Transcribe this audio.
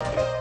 you.